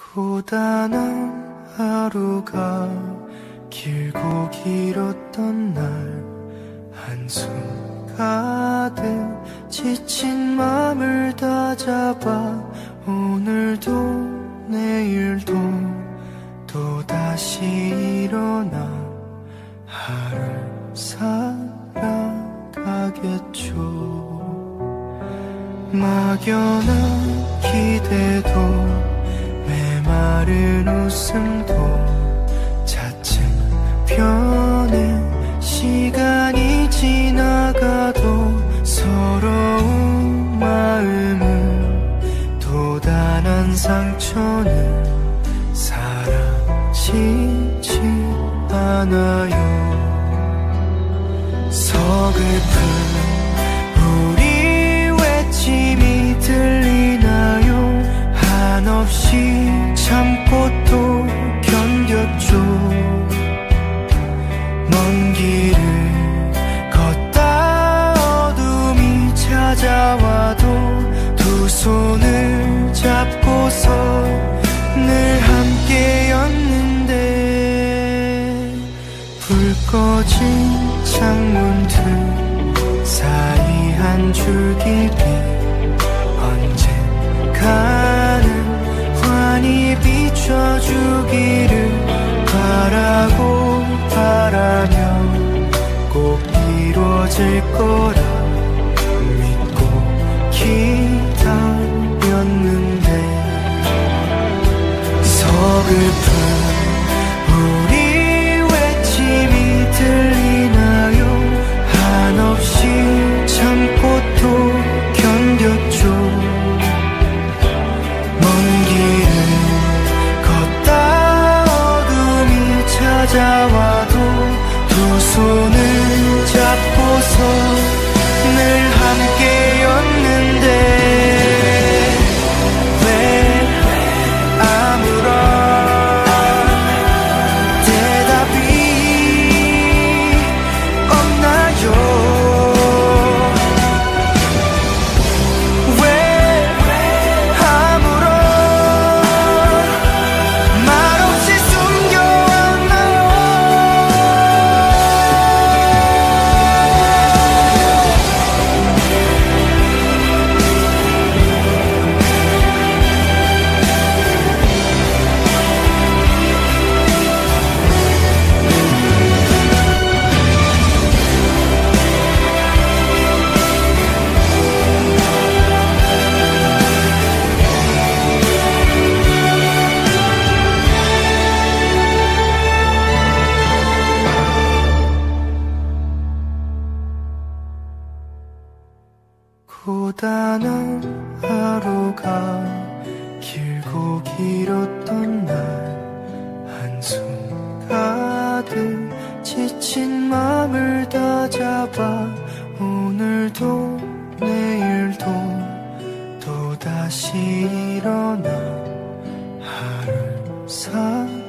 고단한 하루가 길고 길었던 날 한숨 가득 지친 맘을 다잡아 오늘도 내일도 또다시 일어나 하루 살아가겠죠. 막연한 기대도 마른 웃음도 차츰 변해 시간이 지나가도 서러운 마음은 또다난 상처는 사라지지 않아요. 서글픈 우리 외침이 들 잡고서 늘 함께였는데 불 꺼진 창문 틈 사이 한 줄기빛 언젠가는 환히 비춰주기를 바라고 바라며 꼭 이루어질 거라 찾아와도 고단한 하루가 길고 길었던 날 한숨 가득 지친 맘을 다잡아 오늘도 내일도 또다시 일어나 하루 살